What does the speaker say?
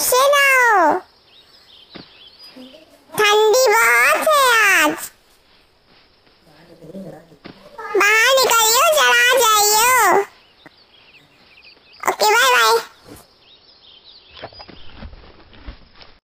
Marcela